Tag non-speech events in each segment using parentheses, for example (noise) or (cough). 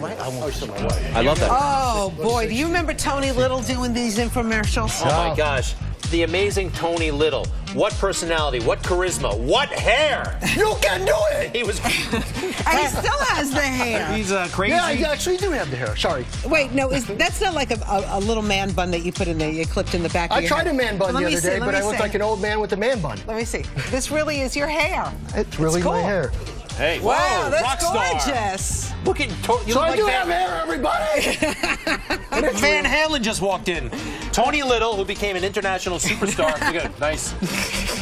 right? I won't show my. I love that. Oh, boy. Do you remember Tony Little doing these infomercials? Oh my gosh. The amazing Tony Little. What personality, what charisma, what hair. You can do it! He was (laughs) And he still has the hair. He's uh, crazy. Yeah, I actually do have the hair. Sorry. Wait, no, is that's not like a, a, a little man bun that you put in there, you clipped in the back of I your tried head. a man bun Let the other see, day, but me I looked see. like an old man with a man bun. Let me see. This really is your hair. It's really cool. my hair. Hey, Wow, whoa, that's rock star. gorgeous. Look at to- you So look I like do Van, have hair, everybody! (laughs) Van real. Halen just walked in. Tony Little, who became an international superstar. Look at nice.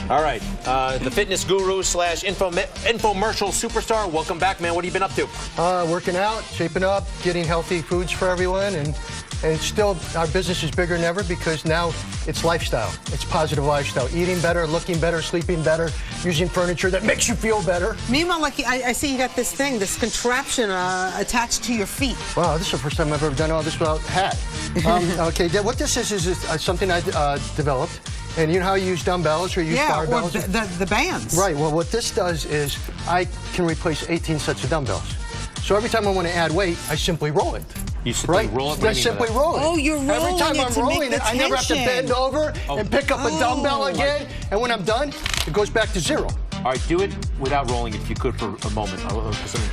All right, uh, the fitness guru slash infomercial superstar. Welcome back, man. What have you been up to? Uh, working out, shaping up, getting healthy foods for everyone, and and it's still our business is bigger than ever because now it's lifestyle. It's positive lifestyle. Eating better, looking better, sleeping better, using furniture that makes you feel better. Meanwhile, like I, I see you got this thing, this contraption uh, attached to your feet. Wow, this is the first time I've ever done all this without a hat. Um, (laughs) okay, what this is is, is uh, something I uh, developed, and you know how you use dumbbells or you use Yeah, barbells. the, the, the bands. Right. Well, what this does is I can replace 18 sets of dumbbells. So every time I want to add weight, I simply roll it. You simply right? roll it? What do I you mean by simply that? roll it. Oh, you're Every rolling time it I'm to rolling it, I never have to bend over and pick up a dumbbell Oh. again. And when I'm done, it goes back to zero. All right, do it without rolling if you could for a moment. 'cause I'm-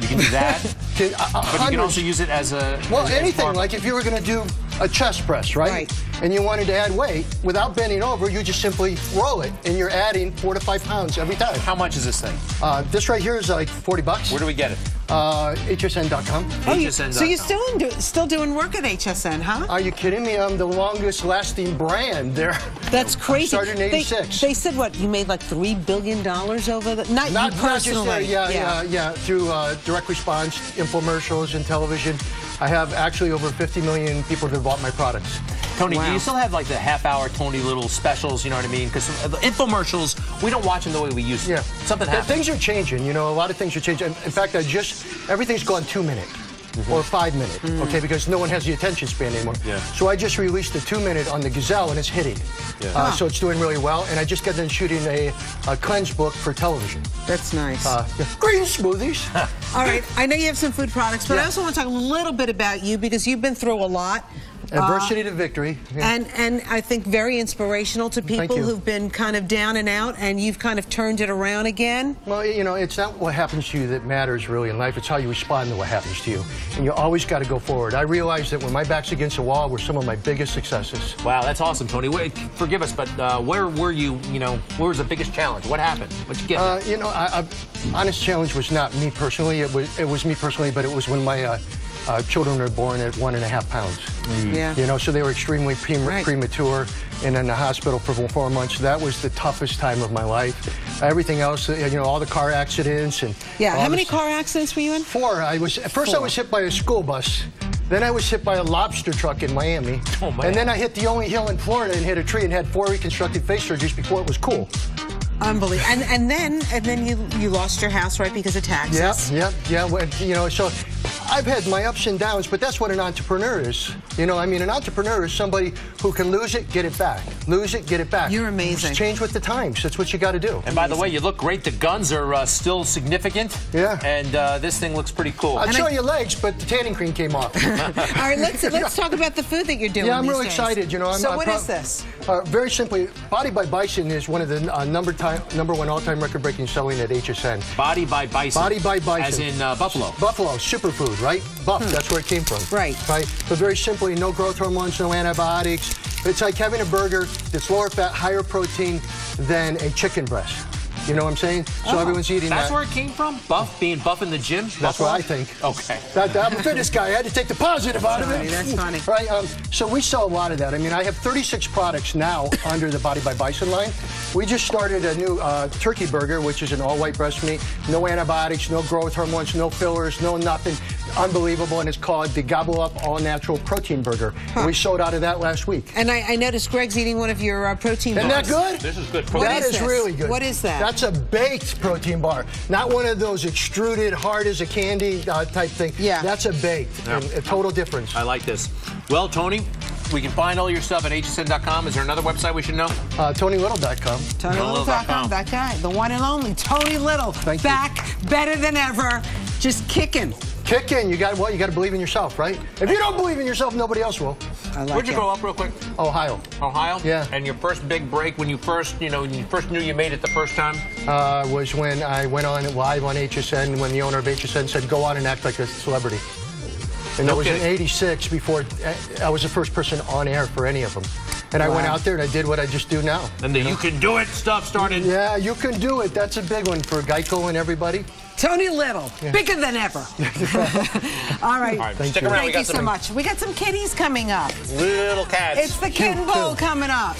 You can do that, (laughs) Can- uh, uh, but you can also use it as a. Well, as- as anything. barbell. Like if you were going to do a chest press, right? Right. And you wanted to add weight without bending over, you just simply roll it, and you're adding four to five pounds every time. How much is this thing? Uh, this right here is like 40 bucks. Where do we get it? Uh, HSN.com. Oh, you, HSN.com. so you're still in do, still doing work at HSN, huh? Are you kidding me? I'm the longest lasting brand there. That's (laughs) crazy. started in They- 86. They, said what? You made like three billion dollars over the not, Not, you not just personally. there, yeah, yeah, yeah, through uh, direct response, infomercials, and television. I have actually over 50 million people that have bought my products. Tony, do you still have like the half hour Tony Little specials? You know what I mean? Because the infomercials, we don't watch them the way we used to. Yeah. Something Th- happened. Things are changing, you know, a lot of things are changing. In fact, I just, everything's gone two minute. Or five minute, okay, because no one has the attention span anymore. Yeah. So I just released the two minute on the Gazelle and it's hitting. Yeah. Uh, so it's doing really well. And I just got done shooting a, a cleanse book for television. That's nice. Uh, yeah. Green smoothies. (laughs) All right, I know you have some food products, but I also want to talk a little bit about you because you've been through a lot. Adversity to victory. Yeah. And and I think very inspirational to people who've been kind of down and out, and you've kind of turned it around again. Well, you know, it's not what happens to you that matters really in life. It's how you respond to what happens to you. And you always got to go forward. I realized that when my back's against the wall were some of my biggest successes. Wow, that's awesome, Tony. Wait, forgive us, but uh, where were you? You know, where was the biggest challenge? What happened? What'd you get? Uh, you know, I, I, honest challenge was not me personally. It was it was me personally, but it was when my uh, children were born at one and a half pounds. Yeah. You know, so they were extremely prem- Right. premature and in the hospital for four months. That was the toughest time of my life. Everything else, uh, you know, all the car accidents and Yeah. How many this- car accidents were you in? Four. I was at first I was hit by a school bus. Then I was hit by a lobster truck in Miami. Oh, man. And then I hit the only hill in Florida and hit a tree and had four reconstructive face surgeries before it was cool. Unbelievable. And and then and then you you lost your house right because of taxes. Yep, yep, yeah. well, You know, so I've had my ups and downs, but that's what an entrepreneur is. You know, I mean, an entrepreneur is somebody who can lose it, get it back. Lose it, get it back. You're amazing. Just change with the times. That's what you got to do. and by the way, you look great. The guns are uh, still significant. Yeah. And uh, this thing looks pretty cool. I'd And show I- you legs, but the tanning cream came off. (laughs) All right, let's let's (laughs) talk about the food that you're doing. Yeah, I'm really days. excited. You know, I'm, so I'm what proud- is this? Uh, very simply, Body by Bison is one of the uh, number time, number one all-time record-breaking selling at HSN. Body by bison. Body by Bison. As in uh, buffalo. Buffalo, superfood, right? Buff, that's where it came from. Hmm. Right. Right. But very simply, no growth hormones, no antibiotics. It's like having a burger that's lower fat, higher protein than a chicken breast. You know what I'm saying? So everyone's eating that. That's that. where it came from? Buff? Being buff in the gym? That's Buffalo? what I think. Okay. That, that- I'm a fitness guy. I had to take the positive out of it. that's funny. Right. Um, so we sell a lot of that. I mean, I have 36 products now (laughs) under the Body by Bison line. We just started a new uh, turkey burger, which is an all-white breast meat, no antibiotics, no growth hormones, no fillers, no nothing. Unbelievable, and it's called the Gobble Up All Natural Protein Burger. And we sold out of that last week. And I, I noticed Greg's eating one of your uh, protein Isn't bars. that good? This is good. What That is is really good. What is that? That's a baked protein bar, not one of those extruded, hard as a candy uh, type thing. Yeah. That's a baked, and a total difference. I like this. Well, Tony, we can find all your stuff at hsn.com. Is there another website we should know? Uh, TonyLittle.com. TonyLittle.com. That guy, the one and only Tony Little, Thank you. back better than ever, just kicking. Kick in. You got what? You got to believe in yourself, right? If you don't believe in yourself, nobody else will. I like Where'd you it. grow up, real quick? Ohio Ohio. Yeah. And your first big break when you first, you know, when you first knew you made it the first time. uh, was when I went on live on HSN when the owner of HSN said, "Go on and act like a celebrity." And that No was in '86. Before I was the first person on air for any of them, and I went out there and I did what I just do now. And the you can do it stuff started. Yeah, you can do it. That's a big one for Geico and everybody. Tony Little, bigger than ever. (laughs) All right. All right, Thank stick you. around. Thank we got you so some much. We got some kitties coming up. little cats. It's the Kitten Bowl coming up.